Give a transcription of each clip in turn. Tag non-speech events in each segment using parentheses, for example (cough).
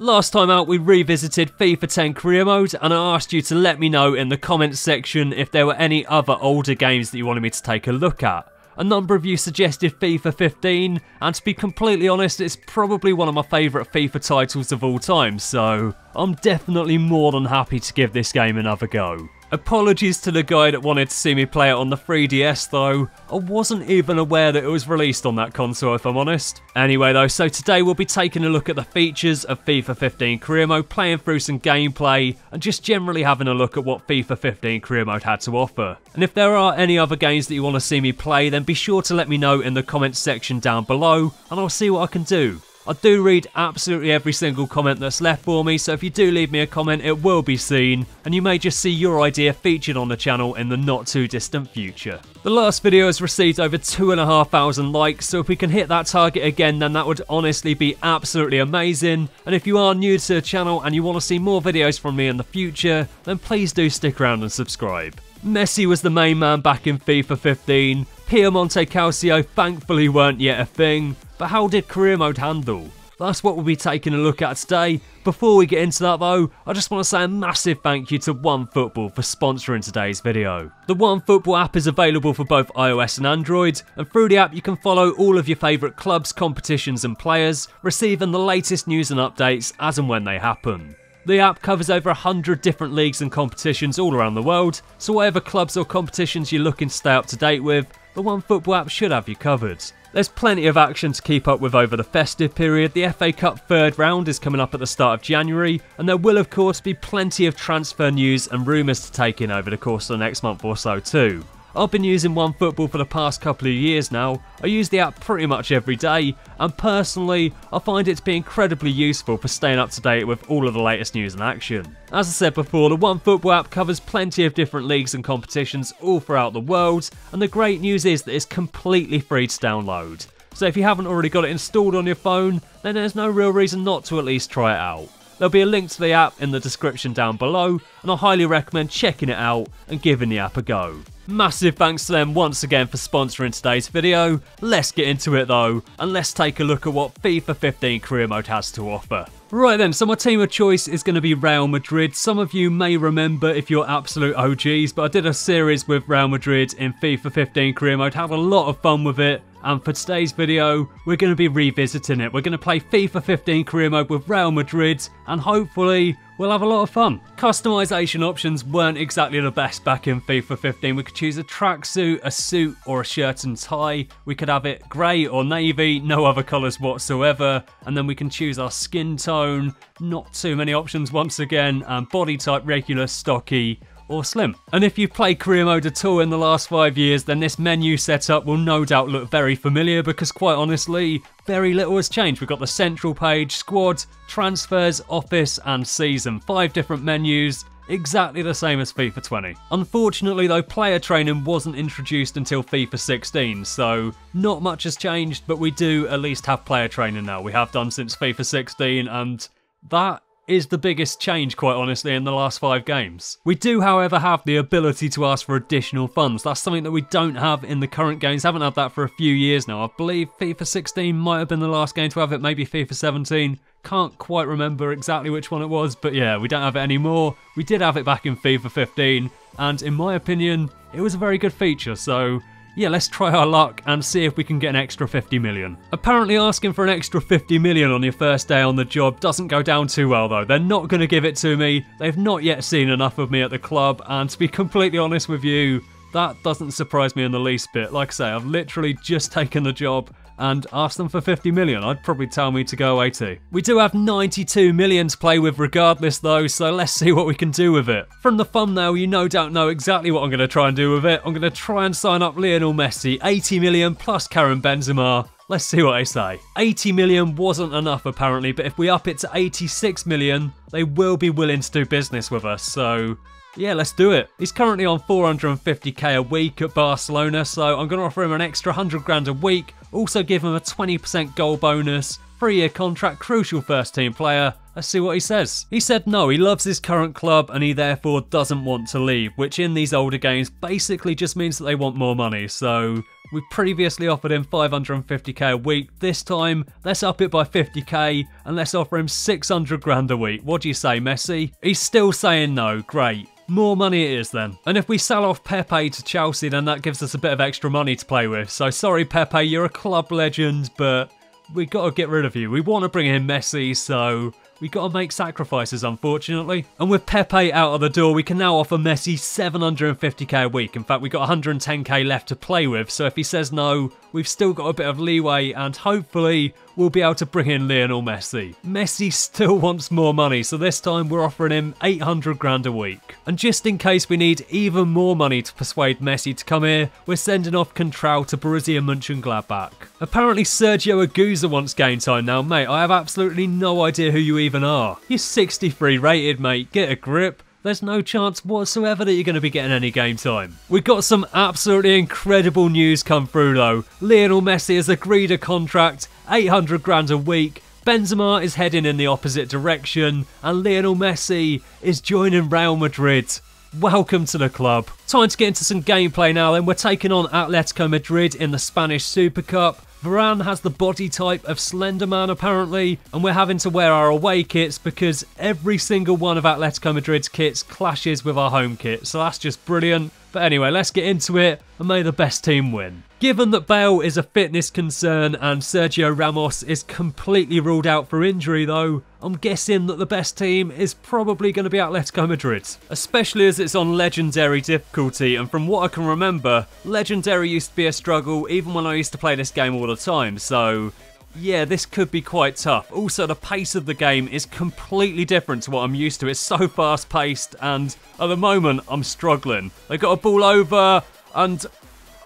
Last time out, we revisited FIFA 10 Career Mode, and I asked you to let me know in the comments section if there were any other older games that you wanted me to take a look at. A number of you suggested FIFA 15, and to be completely honest, it's probably one of my favourite FIFA titles of all time, so I'm definitely more than happy to give this game another go. Apologies to the guy that wanted to see me play it on the 3DS though, I wasn't even aware that it was released on that console if I'm honest. Anyway though, so today we'll be taking a look at the features of FIFA 15 Career Mode, playing through some gameplay, and just generally having a look at what FIFA 15 Career Mode had to offer. And if there are any other games that you want to see me play, then be sure to let me know in the comments section down below, and I'll see what I can do. I do read absolutely every single comment that's left for me, so if you do leave me a comment, it will be seen, and you may just see your idea featured on the channel in the not too distant future. The last video has received over 2,500 likes, so if we can hit that target again, then that would honestly be absolutely amazing. And if you are new to the channel and you want to see more videos from me in the future, then please do stick around and subscribe. Messi was the main man back in FIFA 15, Piemonte Calcio thankfully weren't yet a thing, but how did career mode handle? That's what we'll be taking a look at today. Before we get into that though, I just want to say a massive thank you to OneFootball for sponsoring today's video. The OneFootball app is available for both iOS and Android, and through the app you can follow all of your favourite clubs, competitions and players, receiving the latest news and updates as and when they happen. The app covers over 100 different leagues and competitions all around the world, so whatever clubs or competitions you're looking to stay up to date with, the OneFootball app should have you covered. There's plenty of action to keep up with over the festive period. The FA Cup third round is coming up at the start of January, and there will, of course, be plenty of transfer news and rumours to take in over the course of the next month or so, too. I've been using OneFootball for the past couple of years now. I use the app pretty much every day, and personally, I find it to be incredibly useful for staying up to date with all of the latest news and action. As I said before, the OneFootball app covers plenty of different leagues and competitions all throughout the world, and the great news is that it's completely free to download. So if you haven't already got it installed on your phone, then there's no real reason not to at least try it out. There'll be a link to the app in the description down below, and I highly recommend checking it out and giving the app a go. Massive thanks to them once again for sponsoring today's video. Let's get into it though, and let's take a look at what FIFA 15 Career Mode has to offer. Right then, so my team of choice is going to be Real Madrid. Some of you may remember if you're absolute OGs, but I did a series with Real Madrid in FIFA 15 Career Mode, had a lot of fun with it. And for today's video, we're going to be revisiting it. We're going to play FIFA 15 Career Mode with Real Madrid, and hopefully we'll have a lot of fun. Customization options weren't exactly the best back in FIFA 15. We could choose a tracksuit, a suit, or a shirt and tie. We could have it grey or navy, no other colours whatsoever. And then we can choose our skin tone. Not too many options once again. And body type, regular, stocky, or slim. And if you've played career mode at all in the last five years, then this menu setup will no doubt look very familiar because quite honestly, very little has changed. We've got the central page, squad, transfers, office, and season. Five different menus, exactly the same as FIFA 20. Unfortunately though, player training wasn't introduced until FIFA 16, so not much has changed, but we do at least have player training now. We have done since FIFA 16, and that is the biggest change, quite honestly, in the last five games. We do, however, have the ability to ask for additional funds. That's something that we don't have in the current games. Haven't had that for a few years now. I believe FIFA 16 might have been the last game to have it, maybe FIFA 17. Can't quite remember exactly which one it was, but yeah, we don't have it anymore. We did have it back in FIFA 15, and in my opinion, it was a very good feature, so yeah, let's try our luck and see if we can get an extra 50 million. Apparently asking for an extra 50 million on your first day on the job doesn't go down too well though. They're not going to give it to me. They've not yet seen enough of me at the club and to be completely honest with you, that doesn't surprise me in the least bit. Like I say, I've literally just (laughs) taken the job and ask them for 50 million. I'd probably tell me to go away too. We do have 92 million to play with regardless though, so let's see what we can do with it. From the thumbnail, you no doubt know exactly what I'm going to try and do with it. I'm going to try and sign up Lionel Messi, 80 million plus Karim Benzema. Let's see what they say. 80 million wasn't enough apparently, but if we up it to 86 million, they will be willing to do business with us, so yeah, let's do it. He's currently on 450k a week at Barcelona, so I'm going to offer him an extra 100 grand a week also give him a 20% goal bonus, three year contract, crucial first team player. Let's see what he says. He said no, he loves his current club and he therefore doesn't want to leave, which in these older games basically just means that they want more money. So We previously offered him 550k a week. This time, let's up it by 50k and let's offer him 600 grand a week. What do you say, Messi? He's still saying no. Great. More money it is then. And if we sell off Pepe to Chelsea, then that gives us a bit of extra money to play with. So sorry, Pepe, you're a club legend, but we got to get rid of you. We want to bring in Messi, so we got to make sacrifices, unfortunately. And with Pepe out of the door, we can now offer Messi 750k a week. In fact, we've got 110k left to play with, so if he says no, we've still got a bit of leeway, and hopefully we'll be able to bring in Lionel Messi. Messi still wants more money, so this time we're offering him 800 grand a week. And just in case we need even more money to persuade Messi to come here, we're sending off Coentrão to Borussia Mönchengladbach. Apparently Sergio Aguza wants game time now, mate. I have absolutely no idea who you even are. You're 63 rated, mate. Get a grip there's no chance whatsoever that you're going to be getting any game time. We've got some absolutely incredible news come through though. Lionel Messi has agreed a contract, 800 grand a week. Benzema is heading in the opposite direction, and Lionel Messi is joining Real Madrid. Welcome to the club. Time to get into some gameplay now then. We're taking on Atletico Madrid in the Spanish Super Cup. Varane has the body type of Slenderman apparently, and we're having to wear our away kits because every single one of Atletico Madrid's kits clashes with our home kit, so that's just brilliant. But anyway, let's get into it and may the best team win. Given that Bale is a fitness concern and Sergio Ramos is completely ruled out for injury though, I'm guessing that the best team is probably going to be Atletico Madrid. Especially as it's on Legendary difficulty and from what I can remember, Legendary used to be a struggle even when I used to play this game all the time, so yeah, this could be quite tough. Also, the pace of the game is completely different to what I'm used to. It's so fast paced, and at the moment, I'm struggling. They got a ball over, and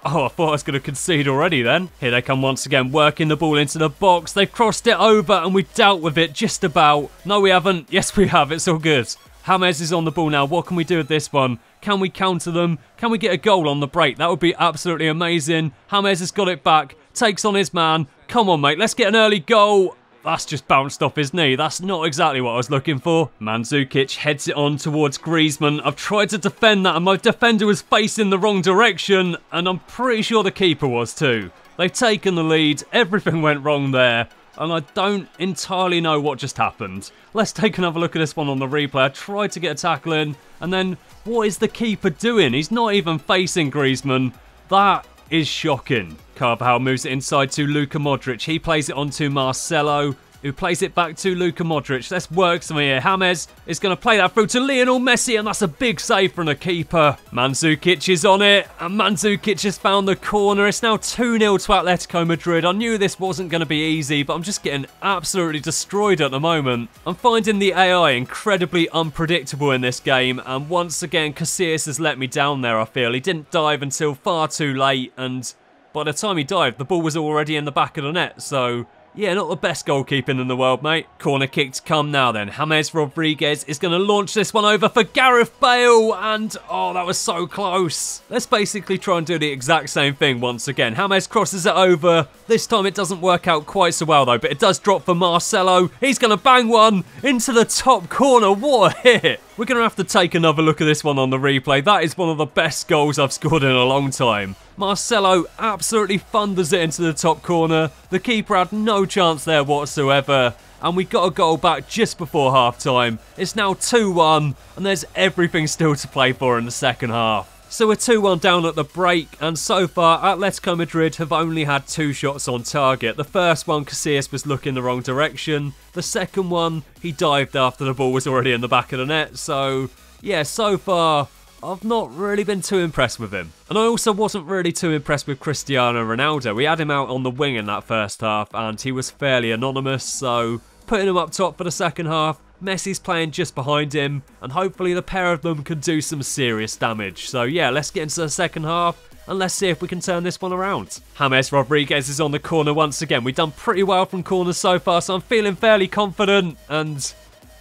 Oh, I thought I was going to concede already then. Here they come once again, working the ball into the box. They've crossed it over and we dealt with it just about. No, we haven't. (laughs) Yes, we have. It's all good. James is on the ball now. What can we do with this one? Can we counter them? Can we get a goal on the break? That would be absolutely amazing. James has got it back. Takes on his man. Come on, mate. Let's get an early goal. That's just bounced off his knee. That's not exactly what I was looking for. Mandzukic heads it on towards Griezmann. I've tried to defend that and my defender was facing the wrong direction and I'm pretty sure the keeper was too. They've taken the lead. Everything went wrong there and I don't entirely know what just happened. Let's take another look at this one on the replay. I tried to get a tackle in, and then what is the keeper doing? He's not even facing Griezmann. That is shocking. Carvajal moves it inside to Luka Modric. He plays it on to Marcelo who plays it back to Luka Modric. Let's work some here. James is going to play that through to Lionel Messi, and that's a big save from the keeper. Mandzukic is on it, and Mandzukic has found the corner. It's now 2-0 to Atletico Madrid. I knew this wasn't going to be easy, but I'm just getting absolutely destroyed at the moment. I'm finding the AI incredibly unpredictable in this game, and once again, Casillas has let me down there, I feel. He didn't dive until far too late, and by the time he dived, the ball was already in the back of the net, so yeah, not the best goalkeeping in the world, mate. Corner kick come now then. James Rodriguez is going to launch this one over for Gareth Bale. And, oh, that was so close. Let's basically try and do the exact same thing once again. James crosses it over. This time it doesn't work out quite so well, though. But it does drop for Marcelo. He's going to bang one into the top corner. What a hit. We're going to have to take another look at this one on the replay. That is one of the best goals I've scored in a long time. Marcelo absolutely thunders it into the top corner. The keeper had no chance there whatsoever. And we got a goal back just before half time. It's now 2-1 and there's everything still to play for in the second half. So we're 2-1 down at the break, and so far Atletico Madrid have only had two shots on target. The first one, Casillas was looking the wrong direction. The second one, he dived after the ball was already in the back of the net. So, yeah, so far I've not really been too impressed with him. And I also wasn't really too impressed with Cristiano Ronaldo. We had him out on the wing in that first half and he was fairly anonymous, so putting him up top for the second half, Messi's playing just behind him, and hopefully the pair of them can do some serious damage. So yeah, let's get into the second half, and let's see if we can turn this one around. James Rodriguez is on the corner once again. We've done pretty well from corners so far, so I'm feeling fairly confident, and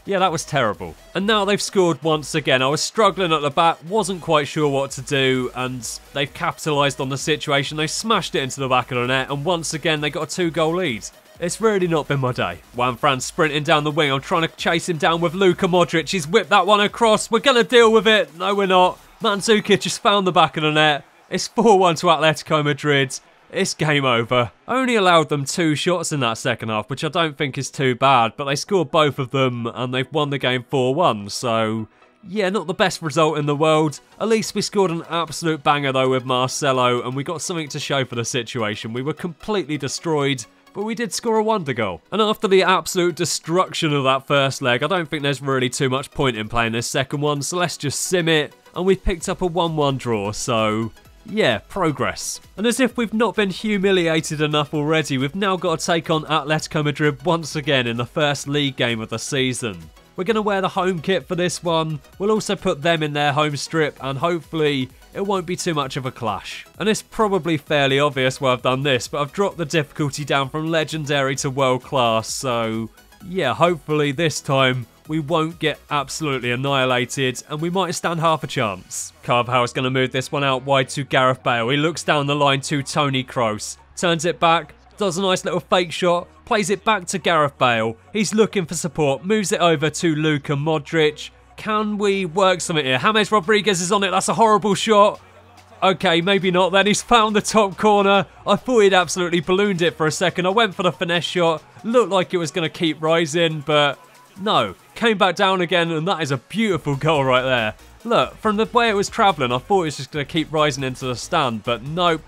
yeah, that was terrible. And now they've scored once again. I was struggling at the back, wasn't quite sure what to do, and they've capitalised on the situation. They smashed it into the back of the net, and once again, they got a two-goal lead. It's really not been my day. Juanfran sprinting down the wing. I'm trying to chase him down with Luka Modric. He's whipped that one across. We're going to deal with it. No, we're not. Mandzukic just found the back of the net. It's 4-1 to Atletico Madrid. it's game over. Only allowed them two shots in that second half, which I don't think is too bad, but they scored both of them and they've won the game 4-1, so yeah, not the best result in the world. At least we scored an absolute banger though with Marcelo and we got something to show for the situation. We were completely destroyed but we did score a wonder goal. And after the absolute destruction of that first leg, I don't think there's really too much point in playing this second one, so let's just sim it. And we've picked up a 1-1 draw, so yeah, progress. And as if we've not been humiliated enough already, we've now got to take on Atletico Madrid once again in the first league game of the season. We're going to wear the home kit for this one. We'll also put them in their home strip and hopefully it won't be too much of a clash. And it's probably fairly obvious why I've done this, but I've dropped the difficulty down from legendary to world class, so yeah, hopefully this time we won't get absolutely annihilated and we might stand half a chance. Carvajal's going to move this one out wide to Gareth Bale. He looks down the line to Tony Kroos, turns it back, does a nice little fake shot, plays it back to Gareth Bale. He's looking for support, moves it over to Luka Modric. Can we work something here? James Rodriguez is on it. That's a horrible shot. Okay, maybe not then. He's found the top corner. I thought he'd absolutely ballooned it for a second. I went for the finesse shot. Looked like it was going to keep rising, but no. Came back down again, and that is a beautiful goal right there. Look, from the way it was travelling, I thought it was just going to keep rising into the stand, but nope.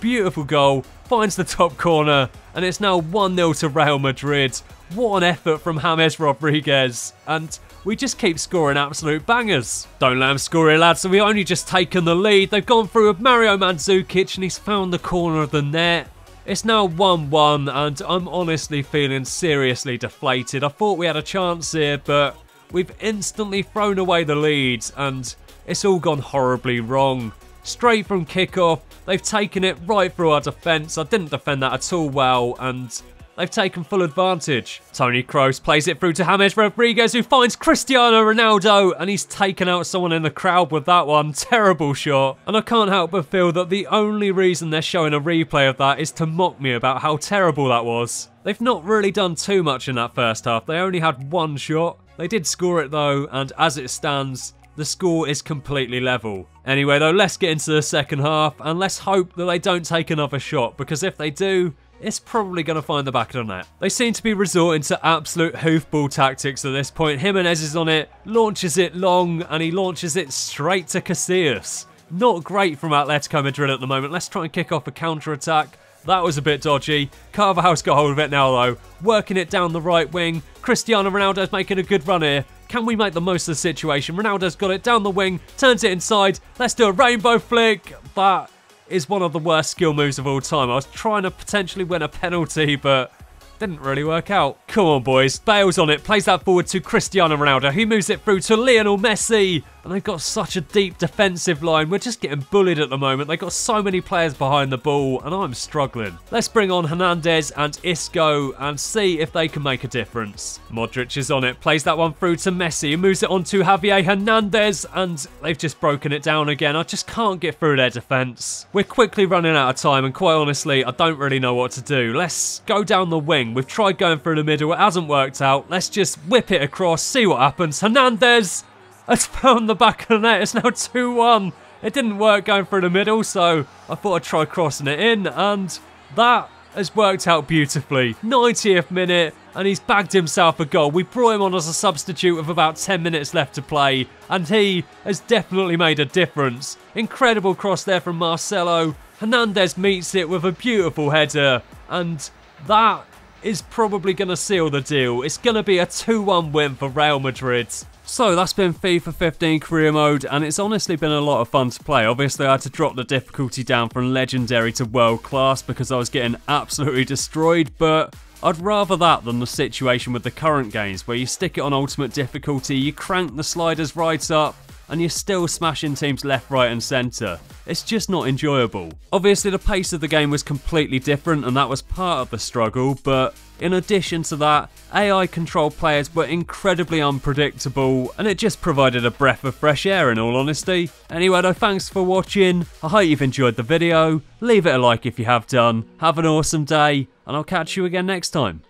Beautiful goal finds the top corner, and it's now 1-0 to Real Madrid. What an effort from James Rodriguez, and we just keep scoring absolute bangers. Don't let them score here, lads, so we've only just taken the lead. They've gone through with Mario Mandzukic, and he's found the corner of the net. It's now 1-1, and I'm honestly feeling seriously deflated. I thought we had a chance here, but we've instantly thrown away the lead, and it's all gone horribly wrong straight from kickoff. They've taken it right through our defence. I didn't defend that at all well, and they've taken full advantage. Tony Kroos plays it through to James Rodriguez, who finds Cristiano Ronaldo, and he's taken out someone in the crowd with that one. (laughs) Terrible shot. And I can't help but feel that the only reason they're showing a replay of that is to mock me about how terrible that was. They've not really done too much in that first half. They only had one shot. They did score it though, and as it stands, the score is completely level. Anyway though, let's get into the second half and let's hope that they don't take another shot because if they do, it's probably going to find the back of the net. They seem to be resorting to absolute hoofball tactics at this point. Giménez is on it, launches it long, and he launches it straight to Casillas. Not great from Atletico Madrid at the moment. Let's try and kick off a counter-attack. That was a bit dodgy. Carvajal's got hold of it now though, working it down the right wing. Cristiano Ronaldo's making a good run here. Can we make the most of the situation? Ronaldo's got it down the wing, turns it inside. Let's do a rainbow flick. That is one of the worst skill moves of all time. I was trying to potentially win a penalty, but didn't really work out. Come on, boys. Bale's on it. Plays that forward to Cristiano Ronaldo. He moves it through to Lionel Messi. And they've got such a deep defensive line. We're just getting bullied at the moment. They've got so many players behind the ball, and I'm struggling. Let's bring on Hernandez and Isco and see if they can make a difference. Modric is on it. Plays that one through to Messi. Moves it on to Javier Hernandez, and they've just broken it down again. I just can't get through their defence. We're quickly running out of time, and quite honestly, I don't really know what to do. Let's go down the wing. We've tried going through the middle. It hasn't worked out. Let's just whip it across, see what happens. Hernandez (laughs) has found the back of the net. It's now 2-1. It didn't work going through the middle, so I thought I'd try crossing it in, and that has worked out beautifully. 90th minute, and he's bagged himself a goal. We brought him on as a substitute with about 10 minutes left to play, and he has definitely made a difference. Incredible cross there from Marcelo. Hernandez meets it with a beautiful header, and that is probably going to seal the deal. It's going to be a 2-1 win for Real Madrid. So that's been FIFA 15 career mode and it's honestly been a lot of fun to play. Obviously I had to drop the difficulty down from legendary to world class because I was getting absolutely destroyed but I'd rather that than the situation with the current games where you stick it on ultimate difficulty, you crank the sliders right up and you're still smashing teams left, right and centre. It's just not enjoyable. Obviously the pace of the game was completely different and that was part of the struggle, but in addition to that, AI controlled players were incredibly unpredictable and it just provided a breath of fresh air in all honesty. Anyway though, thanks for watching, I hope you've enjoyed the video, leave it a like if you have done, have an awesome day, and I'll catch you again next time.